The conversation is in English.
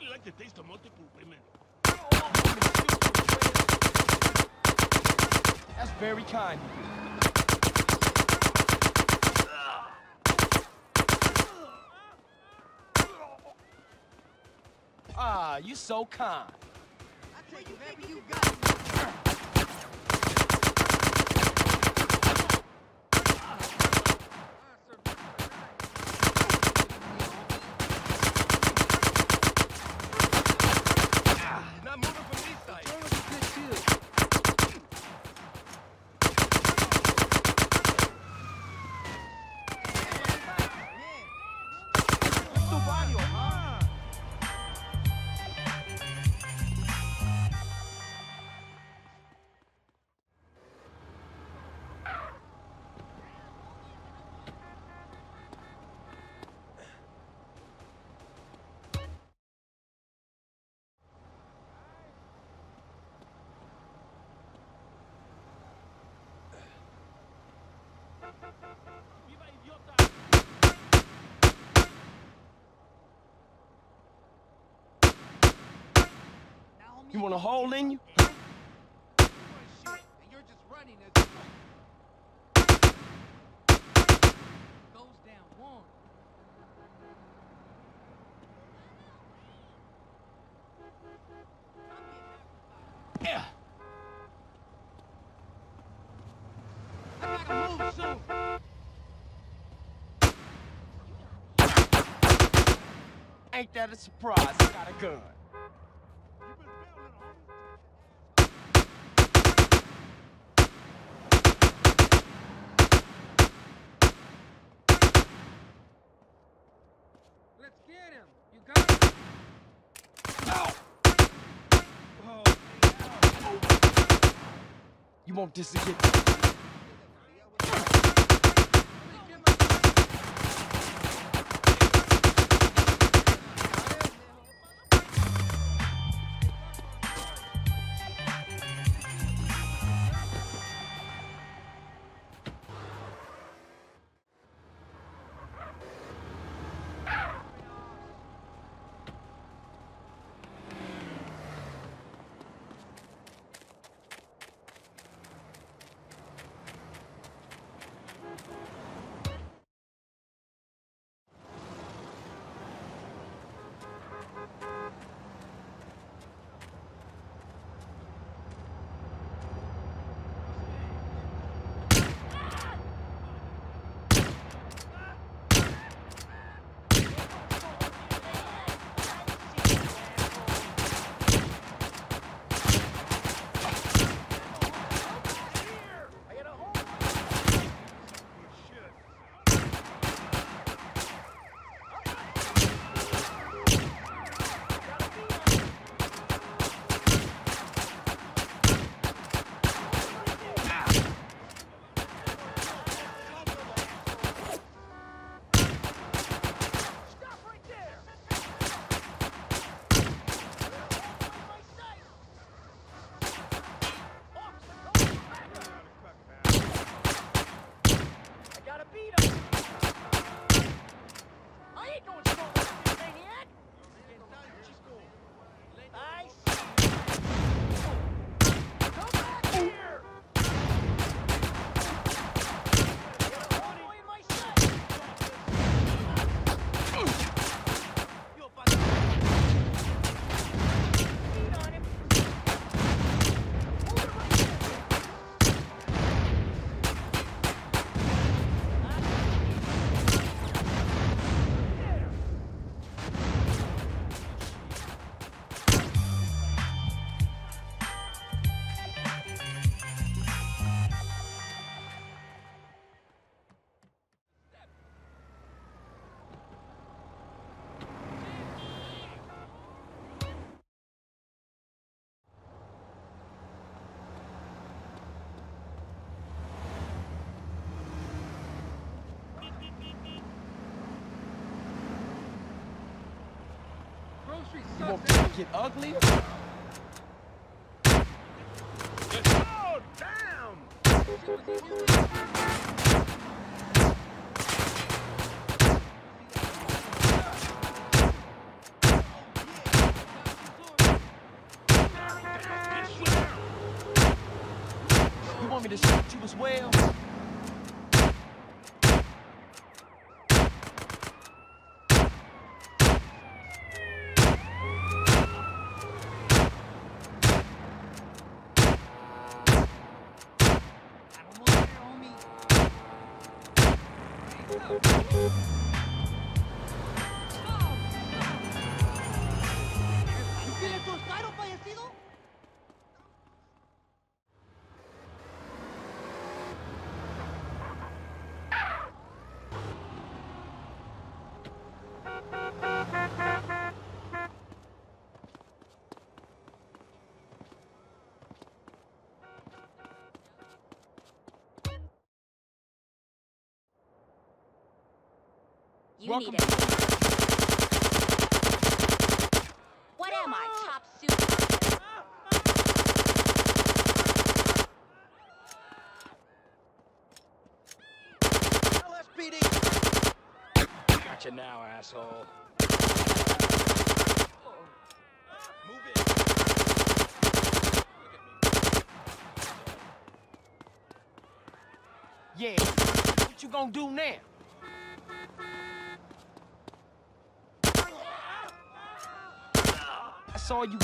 really like the taste of multiple women. That's very kind of you. Ah, you so kind. I take whatever you got. You want a hole in you? You're just running it. Goes down one. Yeah. Ain't that a surprise? I got a gun. Let's get him. You got? You want this to get Grocery You want sucks. You gonna get ugly? You want me to shoot you as well? You Welcome need it. Gotcha now, asshole. Yeah, what you gonna do now? That's all you